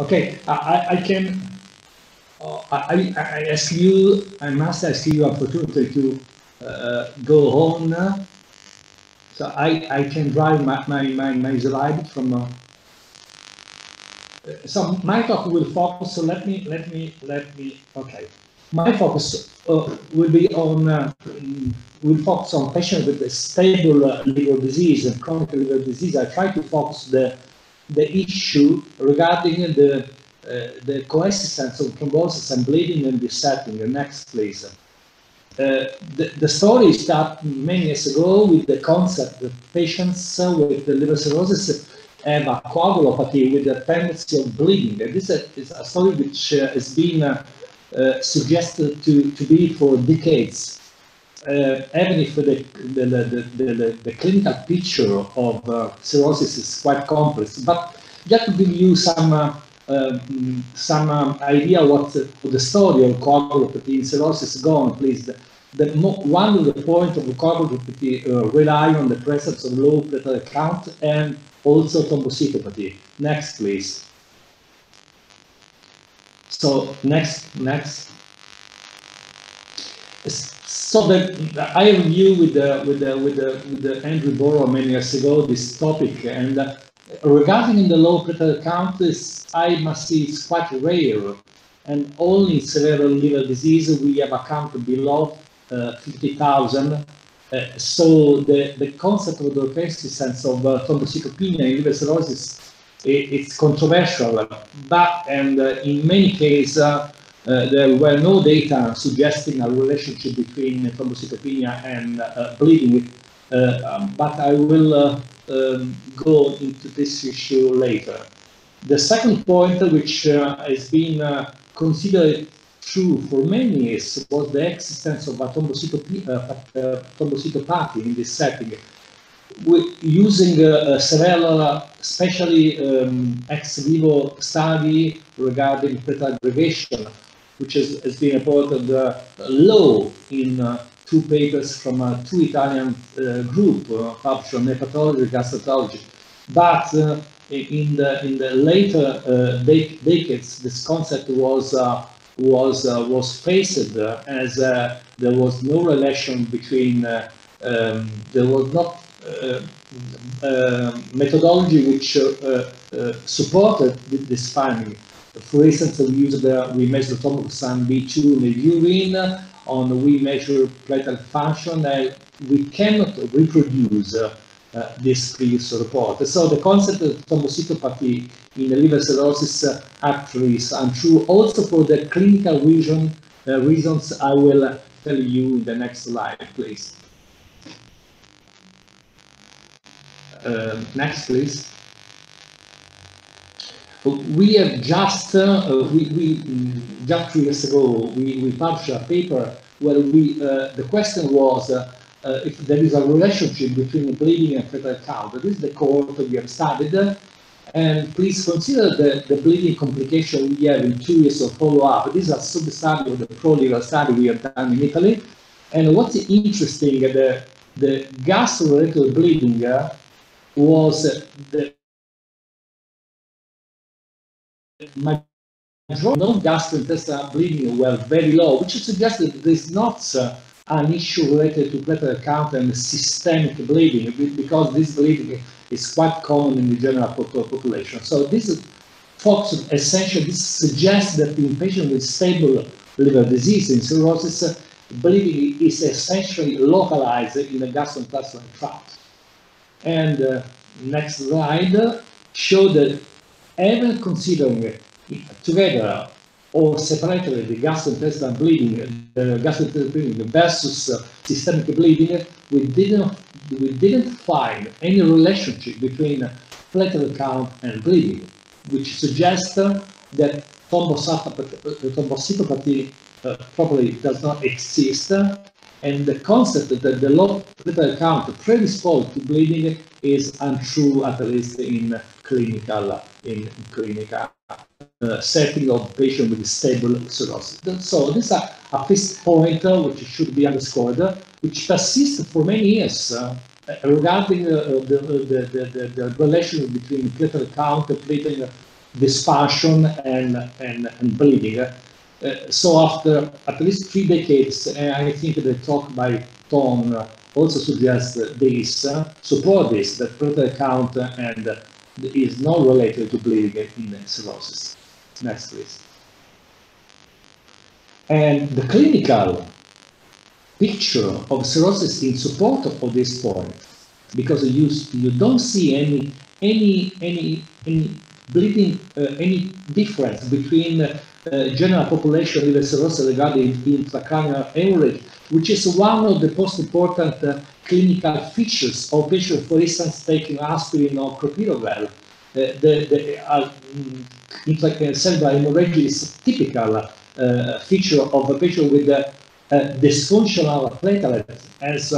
Okay, I, I can, uh, I, I ask you, I must ask you opportunity to uh, go on. So I, I can drive my, my, my, my slide from, uh, so my talk will focus, so let me, let me, let me, okay. My focus uh, will be on, uh, will focus on patients with a stable uh, liver disease and chronic liver disease. I try to focus the, the issue regarding the, uh, the coexistence of thrombosis and bleeding in this setting. The next, please. Uh, the, the story started many years ago with the concept that patients with the liver cirrhosis have a coagulopathy with a tendency of bleeding. And this is a story which uh, has been uh, suggested to, to be for decades. Uh, even if the, the, the, the, clinical picture of uh, cirrhosis is quite complex. But just to give you some uh, um, some um, idea what the story of coagulopathy in cirrhosis go on, please. The, the one of the points of coagulopathy uh, rely on the presence of low platelet count and also thrombocytopathy. Next, please. So next, next. So that I reviewed with the with the with the with the Andrew Burroughs many years ago this topic, and uh, regarding the low platelet count, this I must say it's quite rare, and only in severe liver disease we have a count below uh, 50,000. Uh, so the, the concept of the persistence of uh, thrombocytopenia in liver cirrhosis it's controversial, but and uh, in many cases uh, Uh, there were no data suggesting a relationship between thrombocytopenia and uh, uh, bleeding. Um, but I will um, go into this issue later. The second point, which has been considered true for many years was the existence of a thrombocytopathy in this setting using uh, several, especially um, ex vivo study regarding platelet aggregation, which has, been reported uh, low in uh, two papers from uh, two Italian group published on hepatology and gastroenterology. But in the in the later decades, this concept was was was faced as there was no relation between um, there was not uh, uh, methodology which uh, supported this finding. For instance, we used the, we measured thromboxane B2 in the urine, on we measure platelet function, and we cannot reproduce uh, this previous report. So the concept of thrombocytopathy in liver cirrhosis uh, actually is untrue. Also for the clinical reason, uh, reasons I will tell you in the next slide, please. Uh, next, please. We have just, uh, we, we, just two years ago, we, we published a paper where we, uh, the question was if there is a relationship between bleeding and platelet count. This is the cohort we have studied. And please consider the, the bleeding complication we have in two years of follow-up. This is a sub-study of the PROLIVER study we have done in Italy. And what's interesting, the, the gas-related bleeding uh, was the non-gastrointestinal bleeding were very low, which suggests that there is not uh, an issue related to platelet count and systemic bleeding, because this bleeding is quite common in the general population. So this focuses essentially, this suggests that in patients with stable liver disease and cirrhosis, bleeding is essentially localized in the gastrointestinal tract. And uh, next slide show that even considering together or separately the gastrointestinal bleeding, the gastrointestinal bleeding versus uh, systemic bleeding, we didn't we didn't find any relationship between platelet count and bleeding, which suggests that thrombocytopathy uh, probably does not exist and the concept that the low platelet count predisposed to bleeding is untrue, at least in clinical in clinical uh, setting of patient with stable cirrhosis. So this is a, a first point uh, which should be underscored, uh, which persists for many years uh, regarding uh, the, the, the, the, relationship between platelet count, platelet dysfunction and, and, and bleeding. Uh, so after at least three decades, I think the talk by Tom also suggests this, uh, support this, that platelet count and uh, is not related to bleeding in cirrhosis. Next, please. And the clinical picture of cirrhosis in support of this point, because you, you don't see any, any, any, any bleeding, uh, any difference between uh, general population liver cirrhosis regarding intracranial hemorrhage, which is one of the most important uh, clinical features of patients, for instance, taking aspirin or clopidogrel. Uh, the the uh, intracerebral hemorrhage is a typical uh, feature of a patient with a, dysfunctional platelet, as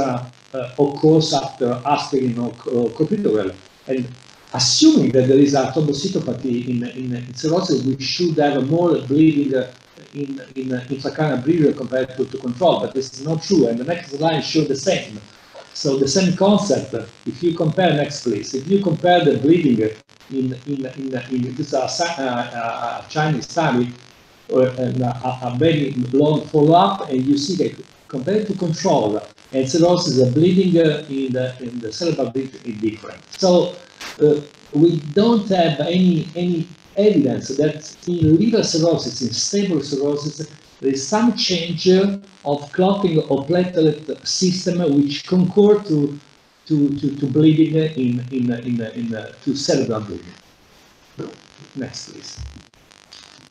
occurs after aspirin or, or clopidogrel. And assuming that there is a thrombocytopathy in, in, in cirrhosis, we should have more bleeding uh, in, in uh, intracranial bleeding compared to, to control, but this is not true. And the next slide shows the same. So the same concept, if you compare, next please, if you compare the bleeding in, in, in, in this uh, uh, Chinese study, or a, a very long follow-up, and you see that compared to control, and cirrhosis, the bleeding in the, in the cerebral bleeding is different. So uh, we don't have any, any evidence that in liver cirrhosis, in stable cirrhosis, there is some change of clotting or platelet system which concur to, to, to, to bleeding in, in, in, in, in to cerebral bleeding. Next, please.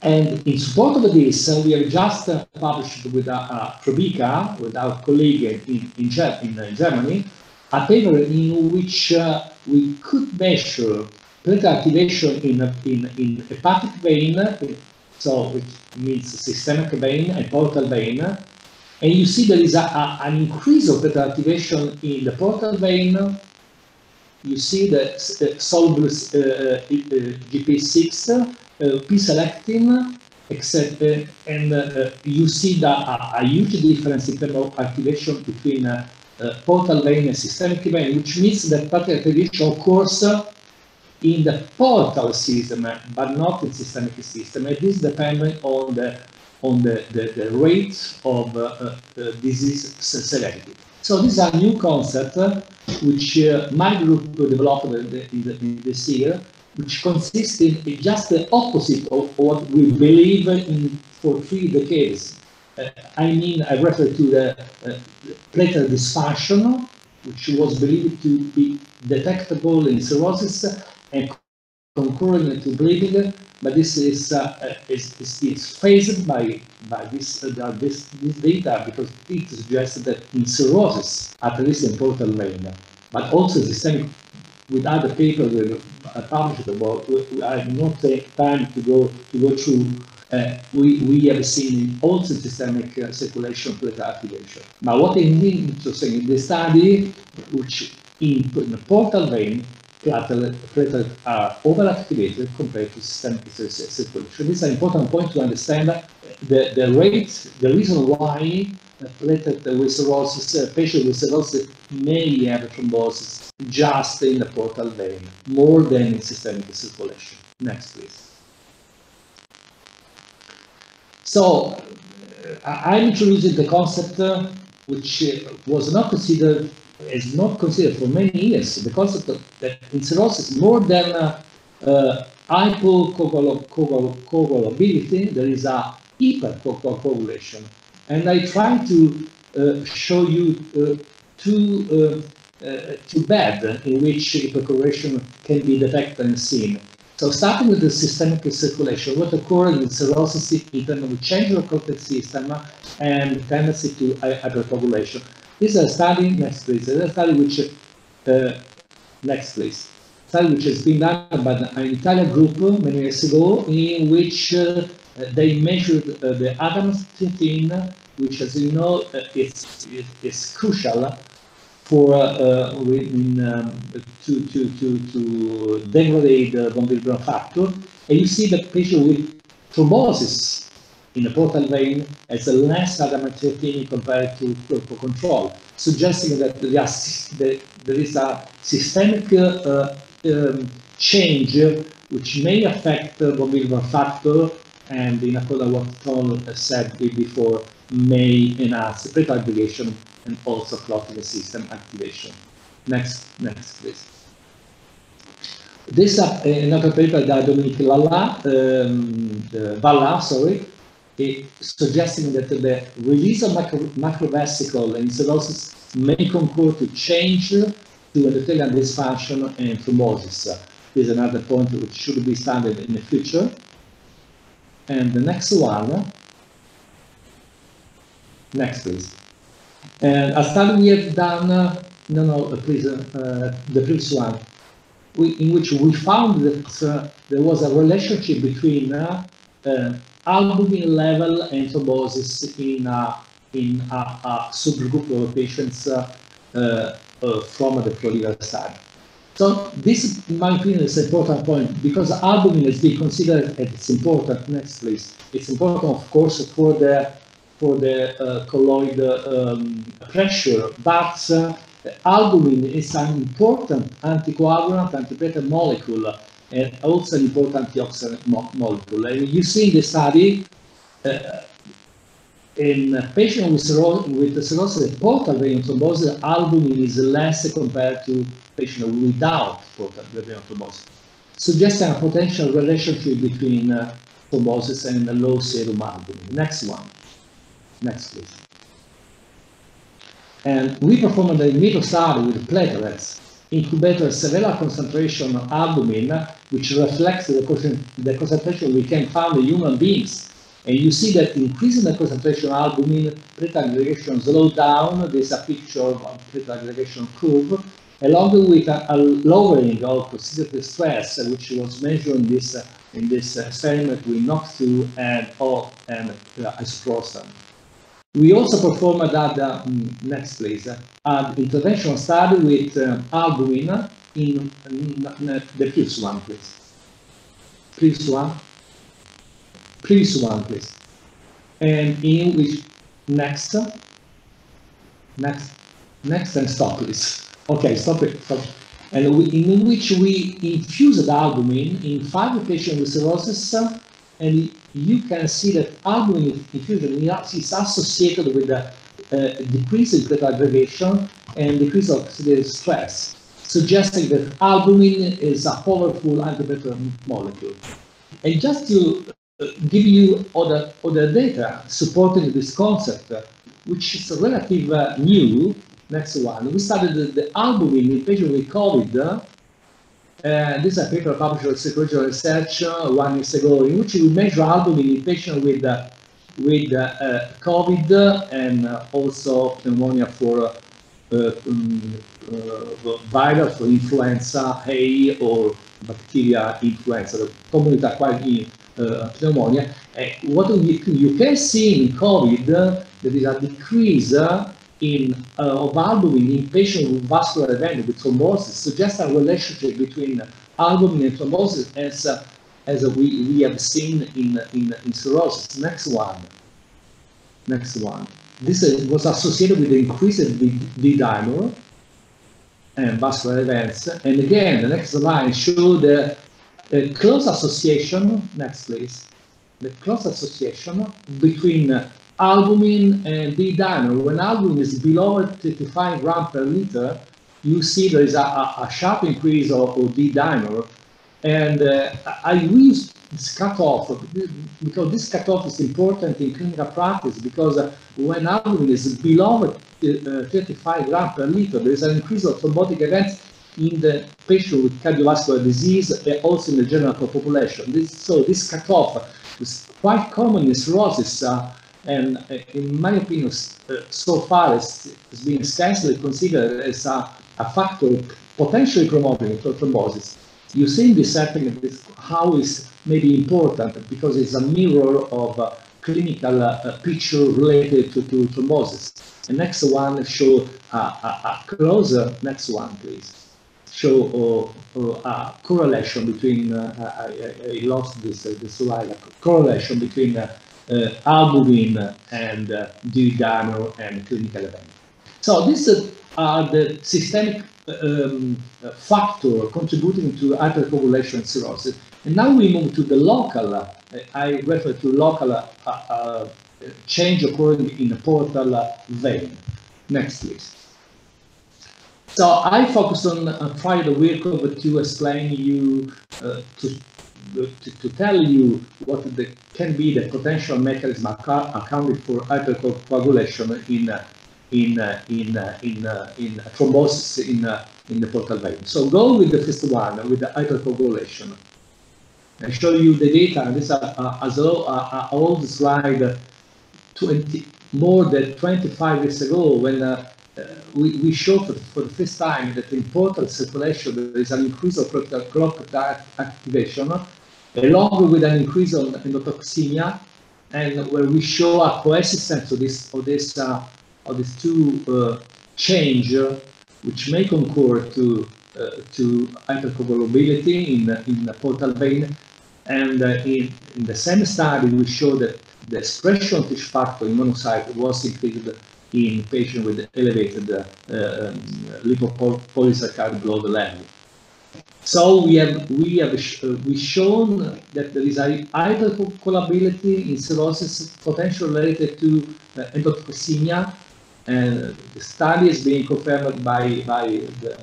And in support of this, uh, we have just uh, published with uh, uh, Trebicka, with our colleague in, in, in uh, Germany, a paper in which uh, we could measure platelet activation in, in, in hepatic vein, so which means systemic vein and portal vein, and you see there is a, a, an increase of platelet activation in the portal vein. You see the uh, soluble uh, uh, GP6, P-selectin, except, and you see the, a, a, huge difference in terms of activation between uh, portal vein and systemic vein, which means that platelet activation occurs in the portal system, but not in systemic system. And this depends on the on the, the, the rate of uh, uh, disease severity. So this is a new concept uh, which uh, my group developed in, the, in this year, which consists in just the opposite of what we believe in for three decades. Uh, I mean, I refer to the uh, platelet dysfunction, which was believed to be detectable in cirrhosis and concurrent to bleeding, but this is, uh, is, is, is phased by, by this, uh, this, this data because it suggests that in cirrhosis, at least in portal vein, but also systemic with other papers published about, I have not time to go to go through uh, we, we have seen also systemic uh, circulation platelet activation. But what is interesting in the study, which in, in the portal vein, platelet, platelet are overactivated compared to systemic circulation. This is an important point to understand the, the rate, the reason why with cirrhosis, uh, with cirrhosis may have thrombosis just in the portal vein, more than in systemic circulation. Next, please. So uh, I'm introducing the concept uh, which uh, was not considered, is not considered for many years, the concept of, that in cirrhosis, more than uh, uh, hypocoagulability, there is a hypercoagulation. And I try to uh, show you uh, two, two beds in which hypercoagulation can be detected and seen. So starting with the systemic circulation, what occurs in cirrhosis terms of change of cortex system and tendency to hypercoagulation. This is a study, next please, this is a study which, uh, next please, study which has been done by an Italian group many years ago in which uh, they measured uh, the Adams 13, which as you know uh, is, is crucial for uh, in, um, to, to, to, to degrade the von Willebrand factor. And you see the patient with thrombosis in the portal vein has a less ADAMTS13 compared to control, suggesting that there is a systemic uh, um, change which may affect the von Willebrand factor and in accordance with what Tom said before, may enhance platelet aggregation and also clotting system activation. Next, next please. This uh, another paper by Dominique Lalla, um, Valla, sorry, suggesting that the release of macro, macrovesicle in cirrhosis may concur to change to endothelial dysfunction and thrombosis. This is another point which should be studied in the future. And the next one, next please. And a study we have done, uh, no, no, please, uh, the previous one, we, in which we found that uh, there was a relationship between uh, uh, albumin level and thrombosis in a, in subgroup of patients uh, from the proliver study. So this, in my opinion, is an important point because albumin is being considered as important. Next, please. It's important, of course, for the for the uh, colloid um, pressure, but uh, albumin is an important anticoagulant, antiplatelet molecule, and also an important antioxidant mo molecule. And you see in the study, uh, in patients with, with cirrhosis portal vein thrombosis, albumin is less compared to patients without portal vein thrombosis, suggesting a potential relationship between uh, thrombosis and low serum albumin. Next one. Next, please. And we performed a vitro study with platelets, incubator several concentration of albumin, which reflects the concentration we can find in human beings and you see that increasing the concentration of albumin, platelet aggregation slows down. There's a picture of platelet aggregation curve, along with a, a lowering of oxidative stress, which was measured in this, uh, in this experiment with NOx2 and O and uh. We also performed that, uh, next please, an intervention study with uh, albumin in, in, in the previous one, please. Previous one. Previous one, please. And in which, next, next, next and stop, please. Okay, stop it, stop. And we, in which we infused albumin in five patients with cirrhosis, and you can see that albumin infusion is associated with the uh, decrease in platelet aggregation and decrease of oxidative stress, suggesting that albumin is a powerful antiplatelet molecule. And just to give you other, other data supporting this concept, which is relative uh, new. Next one, we studied the, the albumin in patients with COVID. Uh, this is a paper published in Circulation Research uh, one year ago, in which we measure albumin in patients with uh, with uh, COVID and uh, also pneumonia for um, virus for influenza A or bacteria influenza, the community acquired uh, pneumonia. what you, you, can see in COVID, uh, there is a decrease uh, in uh, of albumin in patients with vascular event with thrombosis, suggests a relationship between albumin and thrombosis as uh, as we, we have seen in, in, in cirrhosis. Next one. Next one. This was associated with the increase in D dimer and vascular events. And again, the next line showed the a close association, next please, the close association between albumin and D-dimer. When albumin is below 35 grams per liter, you see there is a, a, sharp increase of, of D-dimer. And uh, I use this cutoff because this cutoff is important in clinical practice because uh, when albumin is below uh, 35 grams per liter, there is an increase of thrombotic events in the patient with cardiovascular disease and also in the general population. This, so this cutoff is quite common in cirrhosis uh, and uh, in my opinion uh, so far it's, it's been extensively considered as a, a factor potentially promoting thrombosis. You see this this, how is maybe important because it's a mirror of uh, clinical uh, picture related to, to thrombosis. The next one show a, a closer, next one please show uh, uh, a correlation between, uh, I, I, lost this, this slide, correlation between albumin and D dimer and clinical event. So these are the systemic um, factor contributing to hypercoagulation cirrhosis. And now we move to the local, uh, I refer to local uh, uh, change occurring in the portal vein. Next, please. So I focused on uh, trying to work over to explain you, uh, to, to, to, tell you what the, can be the potential mechanism accounting for hypercoagulation in uh, in uh, in uh, in uh, in thrombosis in in the portal vein. So go with the first one with the hypercoagulation. I show you the data. This is as old slide 20 more than 25 years ago when uh, uh, we, we showed for, the first time that in portal circulation there is an increase of clot activation along with an increase of endotoxemia and where we show a coexistence of this of this uh, of these two uh, change uh, which may concur to uh, to hypercoagulability in in the portal vein. And in, in the same study we show that the expression of tissue factor in monocyte was increased in patients with elevated uh, um, lipopolysaccharide blood level. So we have we have sh uh, we shown that there is hypercoagulability in cirrhosis potential related to uh, endotoxemia, and the study is being confirmed by by the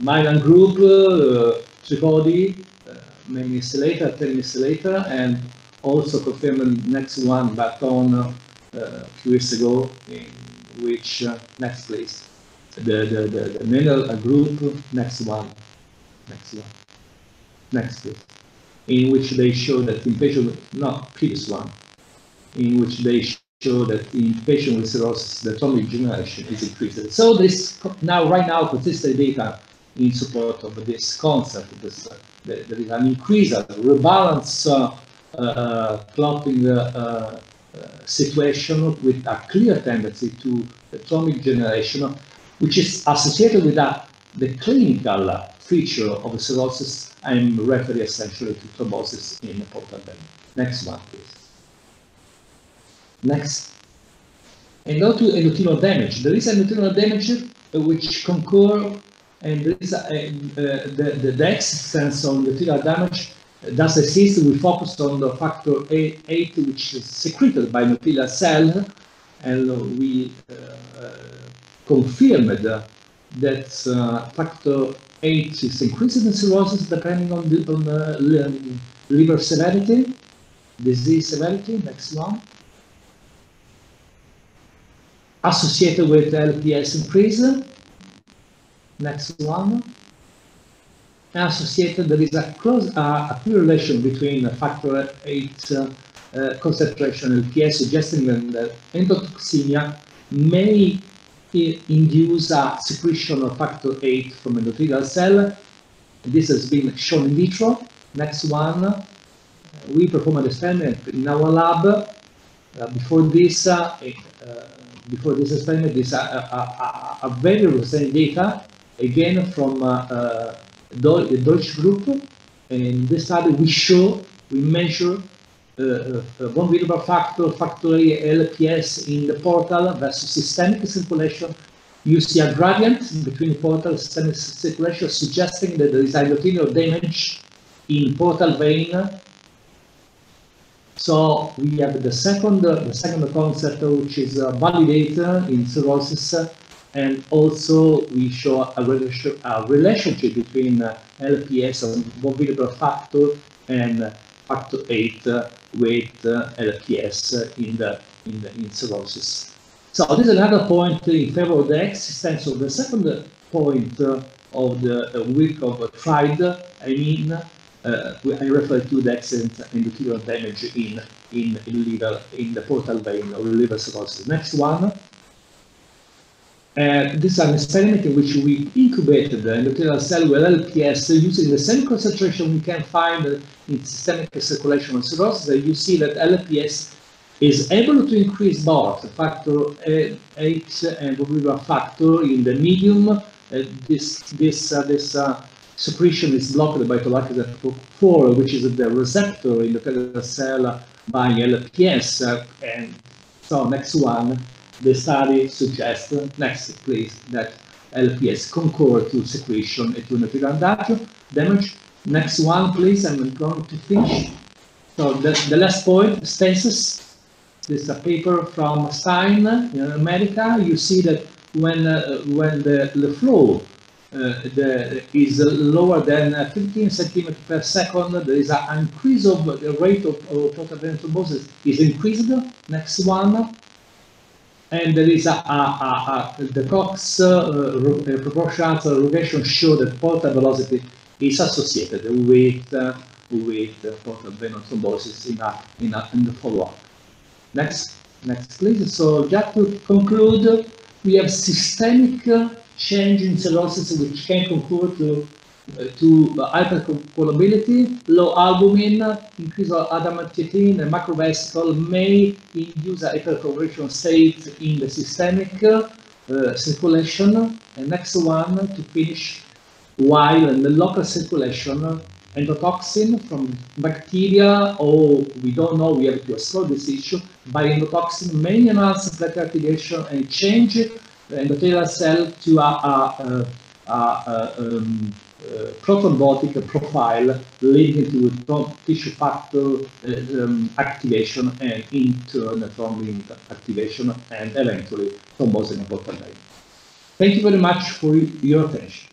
Milan group, uh, Tripodi, uh, many years later, ten years later, and also confirmed next one Baton uh, a few years ago, in which, uh, next please, the, the, the, the middle group, next one, next one, next please, in which they show that in patients, not previous one, in which they show that in patients with cirrhosis, the atomic generation is increased. So this now, right now, consistent data in support of this concept. This, uh, there is an increase, a rebalance uh, uh, uh, uh, situation with a clear tendency to atomic generation, which is associated with that, the clinical feature of cirrhosis. I'm referring essentially to thrombosis in the portal vein. Next one, please. Next. And now to endothelial damage. There is endothelial damage uh, which concur, and there is a, a, a, uh, the, the, the existence endothelial damage does exist, we focused on the factor 8, which is secreted by endothelial cell, and we uh, confirmed that uh, factor 8 is increased in cirrhosis depending on the on, uh, liver severity, disease severity, next one. Associated with LPS increase, next one associated, there is a close uh, a clear relation between factor 8 uh, uh, concentration LPS, suggesting that endotoxemia may induce a secretion of factor 8 from endothelial cell. This has been shown in vitro. Next one, we performed an experiment in our lab. Uh, before this, uh, uh, before this experiment, this a, a, very recent data, again from the Deutsche group. And this study, we show, we measure uh, uh, von Willebrand factor, factor 8, LPS in the portal versus systemic circulation. You see a gradient between portal and systemic circulation, suggesting that there is endothelial damage in portal vein. So we have the second, the second concept, which is a validator in cirrhosis and also we show a, a relationship between uh, LPS von Willebrand factor and factor 8 uh, with uh, LPS in the in the in cirrhosis. So this is another point in favor of the existence of the second point uh, of the uh, Virchow triad. I mean, uh, I refer to the accident endothelial damage in, in liver in the portal vein or liver cirrhosis. Next one. Uh, this is an experiment in which we incubated the endothelial cell with LPS using the same concentration we can find in systemic circulation of cirrhosis. You see that LPS is able to increase both factor 8 and Willebrand factor in the medium. Uh, this this uh, this uh, secretion is blocked by toll-like receptor 4, which is the receptor in the cell by LPS. Uh, and so next one the study suggests, next please, that LPS concur to secretion and to neutralization damage. Next one, please. I'm going to finish. So the, the last point, stasis. This is a paper from Stein in America. You see that when uh, when the, the flow uh, the, is lower than 15 centimeters per second, there is an increase of the rate of, of total venous thrombosis is increased. Next one, and there is a, a, a, a the Cox uh, proportional regression show that portal velocity is associated with uh, with uh, portal thrombosis in a, in, a, in the follow-up. Next, next please. So just to conclude, we have systemic change in cirrhosis which can concur to uh, to hypercoagulability, low albumin, increase of ADAMTS13, and macrovesicle may induce a hypercoagulation state in the systemic uh, circulation. And next one to finish, while in the local circulation, endotoxin from bacteria, or we don't know, we have to explore this issue, by endotoxin may enhance platelet activation and change the endothelial cell to a, a, a, a um, uh, prothrombotic profile leading to tissue factor uh, um, activation and in turn thrombin activation and eventually thrombosis in portal Thank you very much for your attention.